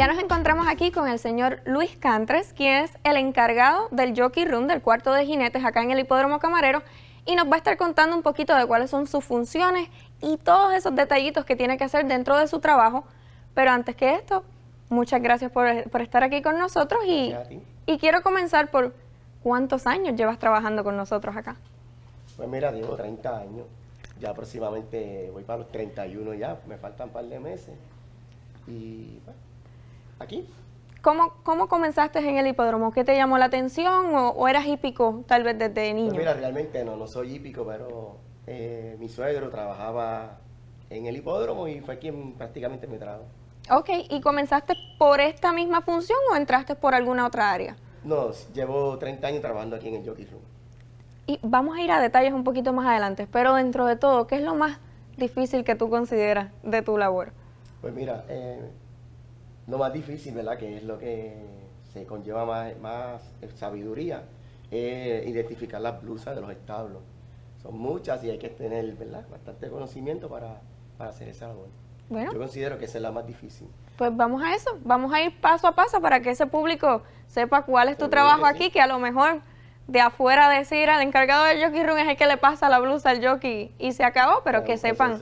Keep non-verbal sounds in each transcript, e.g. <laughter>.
Ya nos encontramos aquí con el señor Luis Cantres, quien es el encargado del Jockey Room del cuarto de jinetes acá en el Hipódromo Camarero y nos va a estar contando un poquito de cuáles son sus funciones y todos esos detallitos que tiene que hacer dentro de su trabajo. Pero antes que esto, muchas gracias por, estar aquí con nosotros y, y quiero comenzar por cuántos años llevas trabajando con nosotros acá. Pues mira, llevo 30 años, ya aproximadamente voy para los 31 ya, me faltan un par de meses y bueno, aquí. ¿Cómo, ¿Cómo comenzaste en el hipódromo? ¿Qué te llamó la atención o, eras hípico tal vez desde pues niño? mira, realmente no, no soy hípico, pero eh, mi suegro trabajaba en el hipódromo y fue quien prácticamente me trajo. Ok, ¿y comenzaste por esta misma función o entraste por alguna otra área? No, llevo 30 años trabajando aquí en el Jockey Room. Y vamos a ir a detalles un poquito más adelante, pero dentro de todo, ¿qué es lo más difícil que tú consideras de tu labor? Pues mira, eh, lo más difícil, ¿verdad? Que es lo que se conlleva más, más sabiduría, es identificar las blusas de los establos. Son muchas y hay que tener, ¿verdad? Bastante conocimiento para, hacer esa labor. Bueno. Yo considero que esa es la más difícil. Pues vamos a eso, vamos a ir paso a paso para que ese público sepa cuál es tu trabajo aquí, que a lo mejor de afuera decir al encargado del jockey room es el que le pasa la blusa al jockey y se acabó, pero que sepan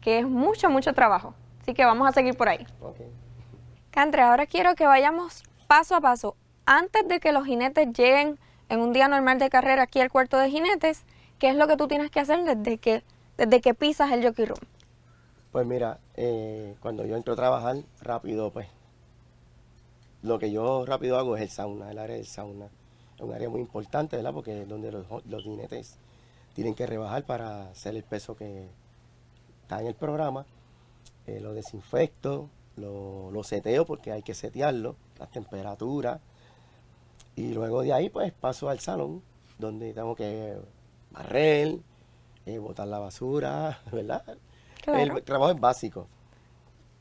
que es mucho, mucho trabajo. Así que vamos a seguir por ahí. Okay. Cantre, ahora quiero que vayamos paso a paso. Antes de que los jinetes lleguen en un día normal de carrera aquí al cuarto de jinetes, ¿qué es lo que tú tienes que hacer desde que, desde que pisas el jockey room? Pues mira, eh, cuando yo entro a trabajar, rápido, pues, lo que yo rápido hago es el sauna, el área del sauna. Es un área muy importante, ¿verdad? Porque es donde los, jinetes tienen que rebajar para hacer el peso que está en el programa. Eh, lo desinfecto, lo, lo seteo porque hay que setearlo, las temperaturas. Y luego de ahí pues paso al salón donde tengo que barrer, eh, botar la basura, <laughs> ¿verdad? El trabajo es básico.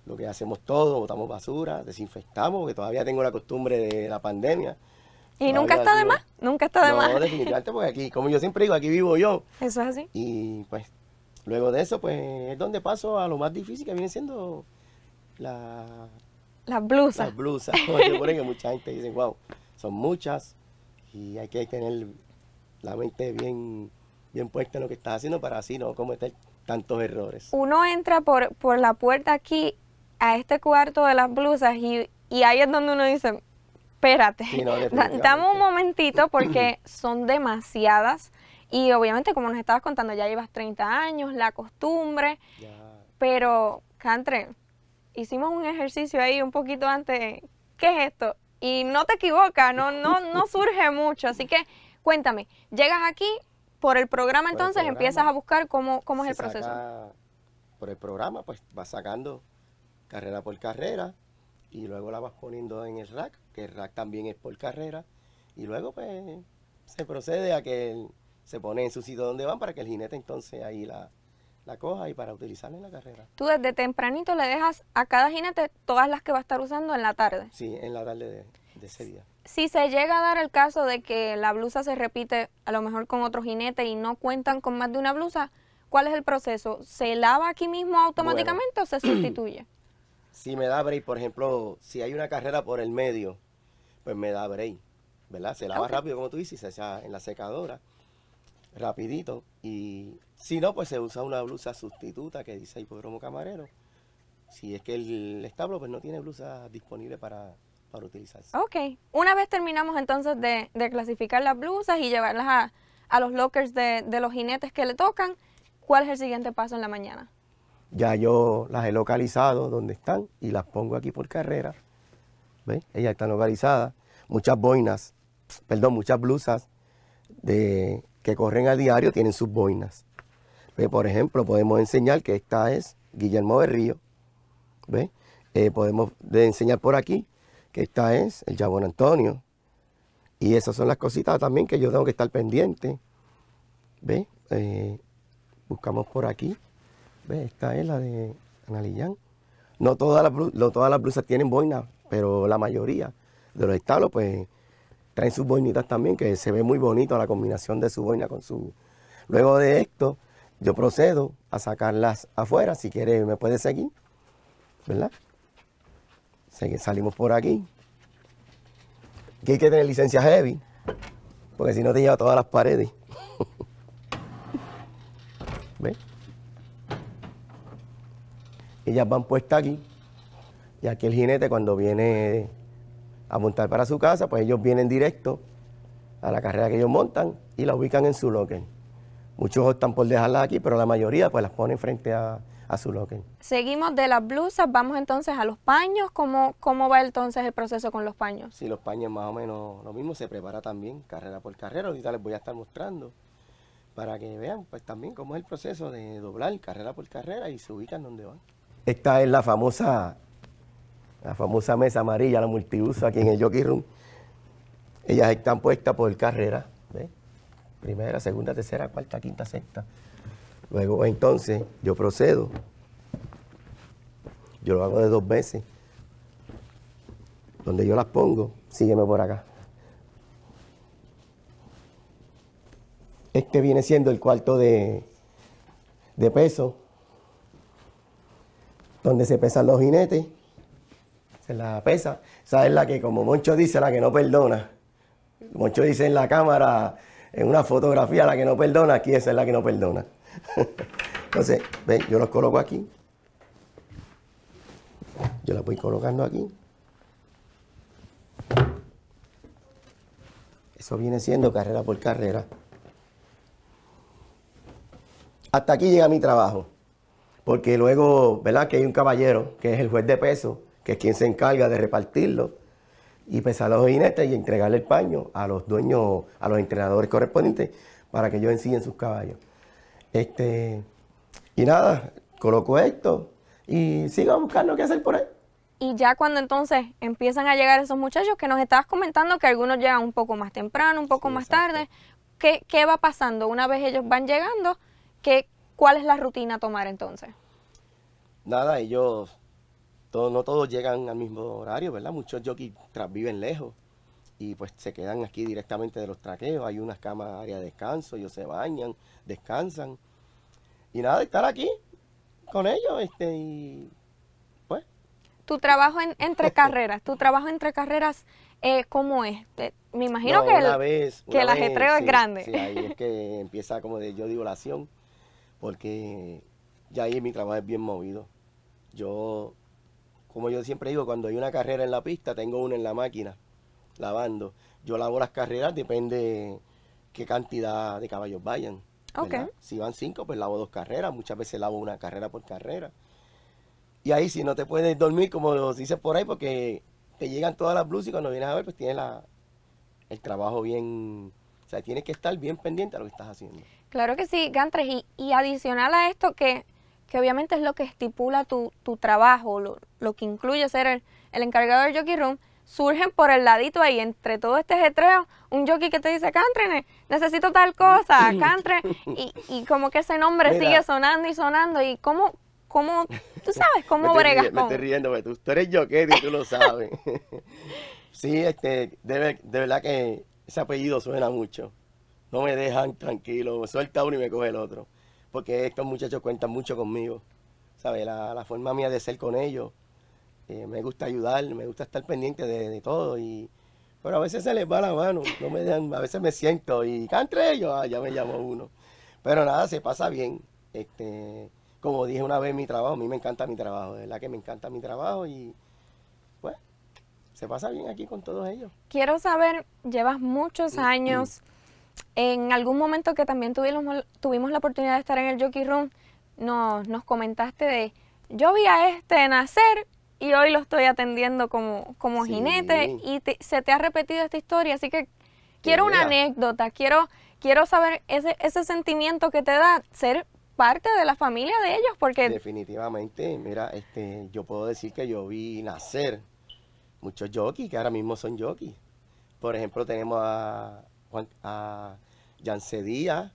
Lo que hacemos todo, botamos basura, desinfectamos, porque todavía tengo la costumbre de la pandemia. Y nunca está de más, nunca está de más. No, definitivamente, porque aquí, como yo siempre digo, aquí vivo yo. Eso es así. Y pues, luego de eso, pues, es donde paso a lo más difícil que viene siendo la, las blusas. Las blusas. <laughs> que mucha gente dice, wow, son muchas y hay que tener la mente bien, bien puesta en lo que estás haciendo para así no cometer tantos errores. Uno entra por, por la puerta aquí a este cuarto de las blusas y, ahí es donde uno dice, espérate, <laughs> dame un momentito porque <clears throat> son demasiadas. Y obviamente, como nos estabas contando, ya llevas 30 años, la costumbre. Pero, Cantre, hicimos un ejercicio ahí un poquito antes, ¿qué es esto? Y no te equivocas, no, no, no <laughs> surge mucho. Así que cuéntame, llegas aquí por el programa entonces, empiezas a buscar cómo, cómo es el proceso. Por el programa, pues vas sacando carrera por carrera y luego la vas poniendo en el rack, que el rack también es por carrera. Y luego pues se procede a que se pone en su sitio donde van para que el jinete entonces ahí la, la coja y para utilizarla en la carrera. Tú desde tempranito le dejas a cada jinete todas las que va a estar usando en la tarde. Sí, en la tarde de, ese día. Si se llega a dar el caso de que la blusa se repite a lo mejor con otro jinete y no cuentan con más de una blusa, ¿cuál es el proceso? ¿Se lava aquí mismo automáticamente o se <clears throat> sustituye? Si me da break, por ejemplo, si hay una carrera por el medio, pues me da break, ¿verdad? Se lava rápido, como tú dices, se echa en la secadora rapidito. Y si no, pues se usa una blusa sustituta que dice hipódromo camarero. Si es que el establo pues no tiene blusa disponible para, para utilizarse. Ok. Una vez terminamos entonces de, clasificar las blusas y llevarlas a, los lockers de, los jinetes que le tocan, ¿cuál es el siguiente paso en la mañana? Ya yo las he localizado donde están y las pongo aquí por carrera. ¿Ves? Ellas están localizadas. Muchas boinas, perdón, muchas blusas de que corren a diario tienen sus boinas. Por ejemplo, podemos enseñar que esta es Guillermo Berrío. ¿Ve? Eh, podemos enseñar por aquí que esta es el Jabón Antonio. Y esas son las cositas también que yo tengo que estar pendiente. ¿Ve? Eh, buscamos por aquí. ¿Ve? Esta es la de Analillán. No todas las, todas las blusas tienen boinas, pero la mayoría de los establos, pues traen sus boinitas también, que se ve muy bonito la combinación de su boina con su... Luego de esto, yo procedo a sacarlas afuera, si quiere me puede seguir, ¿verdad? salimos por aquí. Aquí hay que tener licencia heavy, porque si no te lleva todas las paredes. <laughs> ¿Ves? Ellas van puestas aquí. Y aquí el jinete cuando viene a montar para su casa, pues ellos vienen directo a la carrera que ellos montan y la ubican en su locker. Muchos optan por dejarlas aquí, pero la mayoría pues las ponen frente a, su locker. Seguimos de las blusas, vamos entonces a los paños. ¿Cómo, ¿Cómo va entonces el proceso con los paños? Sí, los paños más o menos lo mismo, se prepara también carrera por carrera. Ahorita les voy a estar mostrando para que vean pues también cómo es el proceso de doblar carrera por carrera y se ubican donde van. Esta es la famosa, la famosa mesa amarilla, la multiuso aquí en el Jockey Room. Ellas están puestas por carrera. Primera, segunda, tercera, cuarta, quinta, sexta. Luego entonces yo procedo. Yo lo hago de dos veces. Donde yo las pongo, sígueme por acá. Este viene siendo el cuarto de, de peso, donde se pesan los jinetes. La pesa. Esa es la que, como Moncho dice, la que no perdona. Moncho dice en la cámara, en una fotografía, la que no perdona, aquí esa es la que no perdona. <laughs> Entonces, ven, yo los coloco aquí. Yo la voy colocando aquí. Eso viene siendo carrera por carrera. Hasta aquí llega mi trabajo. Porque luego, ¿verdad? Que hay un caballero, que es el juez de peso, que es quien se encarga de repartirlo y pesar los jinetes y entregarle el paño a los dueños, a los entrenadores correspondientes para que ellos ensillen sus caballos. Este, y nada, coloco esto y sigo buscando qué hacer por ahí. Y ya cuando entonces empiezan a llegar esos muchachos que nos estabas comentando que algunos llegan un poco más temprano, un poco más tarde, ¿qué, ¿qué, va pasando? Una vez ellos van llegando, ¿qué, ¿cuál es la rutina a tomar entonces? Nada, ellos no todos llegan al mismo horario, ¿verdad? Muchos jockeys viven lejos y pues se quedan aquí directamente de los traqueos. Hay unas camas, área de descanso, ellos se bañan, descansan. Y nada, estar aquí con ellos, este, y pues. Tu trabajo entre carreras, tu trabajo entre carreras, eh, ¿cómo es? me imagino que, el, que el ajetreo es grande. Sí, ahí es que <laughs> empieza como de, yo digo, la acción, porque ya ahí mi trabajo es bien movido. Yo como yo siempre digo, cuando hay una carrera en la pista, tengo una en la máquina, lavando. Yo lavo las carreras, depende qué cantidad de caballos vayan. Si van cinco, pues lavo dos carreras. Muchas veces lavo una carrera por carrera. Y ahí si no te puedes dormir, como dices por ahí, porque te llegan todas las blusas y cuando vienes a ver, pues tienes la, el trabajo bien... O sea, tienes que estar bien pendiente a lo que estás haciendo. Claro que sí, Gantres. Y, y adicional a esto, que que obviamente es lo que estipula tu, trabajo, lo, que incluye ser el, encargado del jockey room, surgen por el ladito ahí, entre todo este jetreo, un jockey que te dice, Cantre, necesito tal cosa, <laughs> Cantre, y, y como que ese nombre sigue sonando y sonando, y cómo, cómo tú sabes, cómo bregas <laughs> con... Me estoy riendo, porque tú, eres jockey y tú lo sabes. <laughs> sí, este, de, de verdad que ese apellido suena mucho. No me dejan tranquilo, suelta uno y me coge el otro porque estos muchachos cuentan mucho conmigo, ¿sabes? La, forma mía de ser con ellos, eh, me gusta ayudar, me gusta estar pendiente de, todo y... Pero a veces se les va la mano, no me a veces me siento y entre ellos, ah, ya me llamo uno. Pero nada, se pasa bien. Este, como dije una vez mi trabajo, a mí me encanta mi trabajo, de verdad que me encanta mi trabajo y pues se pasa bien aquí con todos ellos. Quiero saber, llevas muchos años en algún momento que también tuvimos, tuvimos la oportunidad de estar en el Jockey Room, nos, nos comentaste de, yo vi a este nacer y hoy lo estoy atendiendo como, como jinete y se te ha repetido esta historia, así que quiero una anécdota, quiero, quiero saber ese, ese sentimiento que te da ser parte de la familia de ellos, porque... Definitivamente, mira, este, yo puedo decir que yo vi nacer muchos jockeys que ahora mismo son jockeys. Por ejemplo, tenemos a, a Yance Díaz,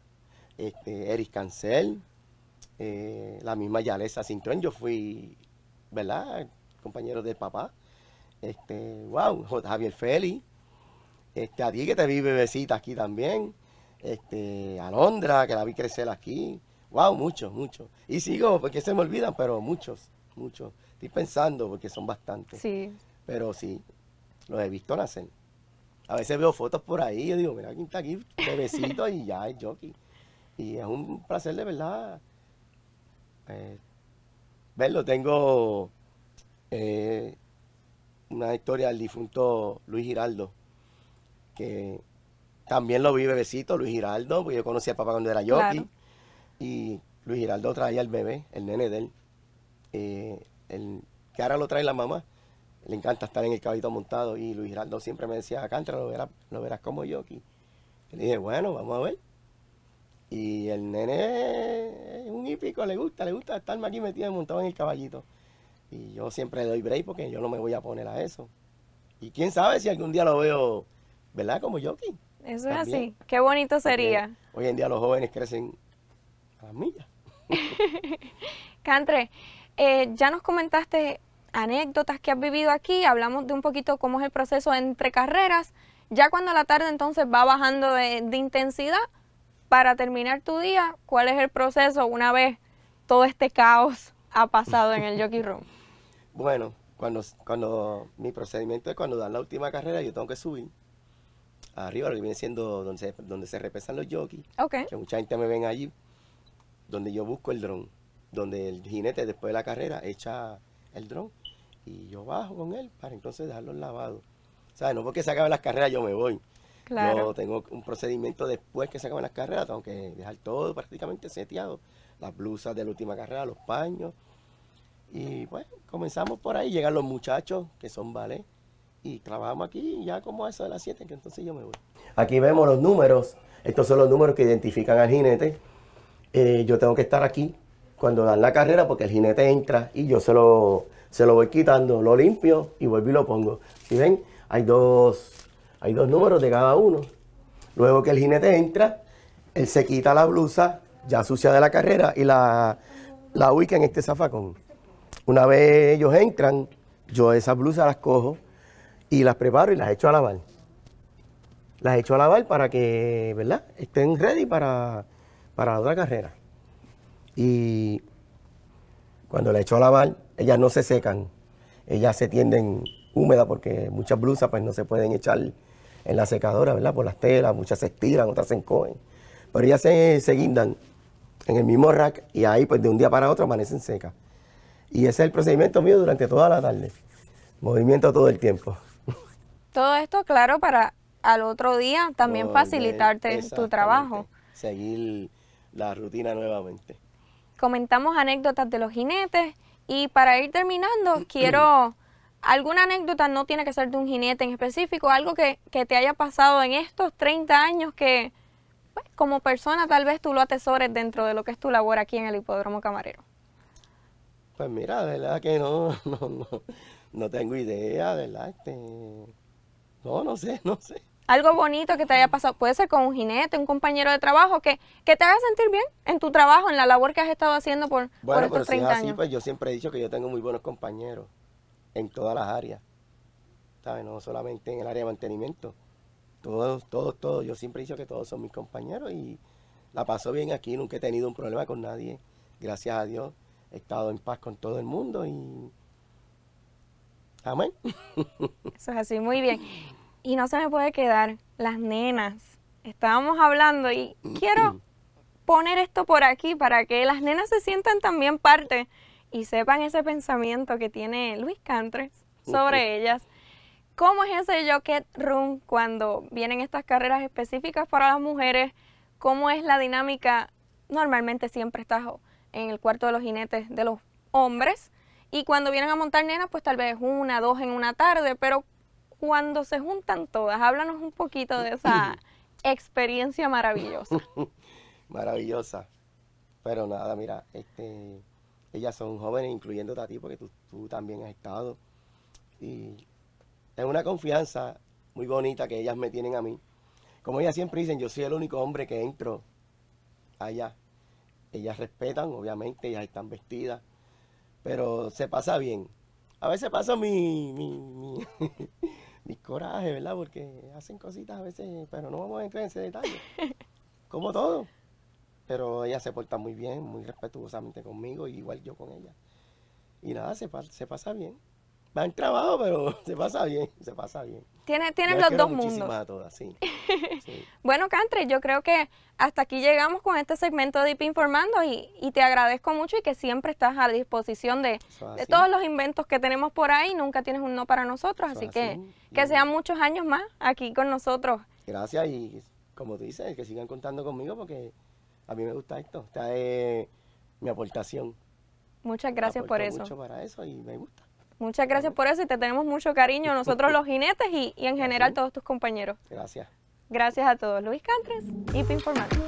este, Eric Cancel, eh, la misma Yalesa Cintrón, yo fui, ¿verdad? Compañero del papá. Este, wow, Javier Feli, este, a ti que te vi bebecita aquí también, este, Alondra, que la vi crecer aquí, wow, muchos, muchos. Y sigo, porque se me olvidan, pero muchos, muchos. Estoy pensando, porque son bastantes. Sí. Pero sí, los he visto nacer. A veces veo fotos por ahí y digo, mira quién está aquí, bebecito y ya es jockey. Y es un placer de verdad eh, verlo. Tengo eh, una historia del difunto Luis Giraldo, que también lo vi bebecito, Luis Giraldo, porque yo conocí al papá cuando era jockey. Y Luis Giraldo traía el bebé, el nene de él. Eh, el, que ahora lo trae la mamá. Le encanta estar en el caballito montado. Y Luis Giraldo siempre me decía, Cantra, lo verás, lo verás como jockey. Y le dije, bueno, vamos a ver. Y el nene es un hípico, le gusta, le gusta estarme aquí metido montado en el caballito. Y yo siempre le doy break porque yo no me voy a poner a eso. Y quién sabe si algún día lo veo, ¿verdad? Como jockey. Eso es así. Qué bonito sería. hoy en día los jóvenes crecen a las millas. <laughs> Cantre, eh, ya nos comentaste anécdotas que has vivido aquí, hablamos de un poquito cómo es el proceso entre carreras. Ya cuando la tarde entonces va bajando de, de intensidad, para terminar tu día, ¿cuál es el proceso una vez todo este caos ha pasado en el <laughs> Jockey Room? Bueno, cuando, cuando mi procedimiento es cuando dan la última carrera, yo tengo que subir arriba, lo que viene siendo donde se, donde se repesan los jockeys. Que mucha gente me ven allí, donde yo busco el dron, donde el jinete después de la carrera echa el dron y yo bajo con él para entonces dejarlo lavado. O sea, no porque se acaben las carreras yo me voy. Yo tengo un procedimiento después que se acaben las carreras, tengo que dejar todo prácticamente seteado. Las blusas de la última carrera, los paños. Y pues comenzamos por ahí, llegan los muchachos que son ballet y trabajamos aquí ya como a eso de las 7, que entonces yo me voy. Aquí vemos los números, estos son los números que identifican al jinete. Eh, yo tengo que estar aquí cuando dan la carrera porque el jinete entra y yo se lo, se lo voy quitando, lo limpio y vuelvo y lo pongo. Si ven, hay dos, hay dos números de cada uno. Luego que el jinete entra, él se quita la blusa ya sucia de la carrera y la, la ubica en este zafacón. Una vez ellos entran, yo esas blusas las cojo y las preparo y las echo a lavar. Las echo a lavar para que, ¿verdad? Estén ready para, para la otra carrera. Y cuando las echo a lavar, ellas no se secan. Ellas se tienden húmedas porque muchas blusas pues no se pueden echar en la secadora, ¿verdad? Por las telas, muchas se estiran, otras se encogen. Pero ellas se, se guindan en el mismo rack y ahí pues de un día para otro amanecen secas. Y ese es el procedimiento mío durante toda la tarde. Movimiento todo el tiempo. <laughs> Todo esto, claro, para al otro día también facilitarte tu trabajo. Seguir la rutina nuevamente. Comentamos anécdotas de los jinetes y para ir terminando, <clears throat> quiero alguna anécdota, no tiene que ser de un jinete en específico, algo que, te haya pasado en estos 30 años que pues, como persona tal vez tú lo atesores dentro de lo que es tu labor aquí en el Hipódromo Camarero. Pues mira, de verdad que no, <laughs> no, no, no tengo idea, ¿verdad? Este, no, no sé, no sé. Algo bonito que te haya pasado, puede ser con un jinete, un compañero de trabajo, que, que te haga sentir bien en tu trabajo, en la labor que has estado haciendo por, bueno, estos pero 30 si así, Pues yo siempre he dicho que yo tengo muy buenos compañeros en todas las áreas, ¿sabes? No solamente en el área de mantenimiento. Todos, todos, todos. Yo siempre he dicho que todos son mis compañeros y la paso bien aquí, nunca he tenido un problema con nadie. Gracias a Dios he estado en paz con todo el mundo y Amén. <laughs> Eso es así, muy bien. Y no se me puede quedar las nenas. Estábamos hablando y quiero poner esto por aquí para que las nenas se sientan también parte y sepan ese pensamiento que tiene Luis Cantres sobre ellas. ¿Cómo es ese Jocket Room cuando vienen estas carreras específicas para las mujeres? ¿Cómo es la dinámica? Normalmente siempre estás en el cuarto de los jinetes de los hombres y cuando vienen a montar nenas, pues tal vez una, dos en una tarde, pero cuando se juntan todas, háblanos un poquito de esa <laughs> experiencia maravillosa. <laughs> maravillosa. Pero nada, mira, este, ellas son jóvenes, incluyéndote a ti, porque tú, tú también has estado. Y es una confianza muy bonita que ellas me tienen a mí. Como ellas siempre dicen, yo soy el único hombre que entro allá. Ellas respetan, obviamente, ellas están vestidas pero se pasa bien. A veces pasa mi, mi, mi, <laughs> coraje, ¿verdad? Porque hacen cositas a veces, pero no vamos a entrar en ese detalle. <laughs> Como todo. Pero ella se porta muy bien, muy respetuosamente conmigo, igual yo con ella. Y nada, se, se pasa bien. Va en trabajo, pero <laughs> se pasa bien, se pasa bien. Tienes, los dos mundos. A todas, sí. <laughs> bueno, Cantre, yo creo que hasta aquí llegamos con este segmento de IP Informando y, te agradezco mucho y que siempre estás a disposición de, todos los inventos que tenemos por ahí. Nunca tienes un no para nosotros, así, que que sean muchos años más aquí con nosotros. Gracias y como tú dices, que sigan contando conmigo porque a mí me gusta esto. Esta es mi aportación. Muchas gracias por eso. mucho para eso y me gusta. Muchas gracias por eso y te tenemos mucho cariño, nosotros los jinetes y, y en general todos tus compañeros. Gracias. Gracias a todos. Luis Cantres, IP Informativo.